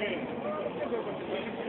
Thank you.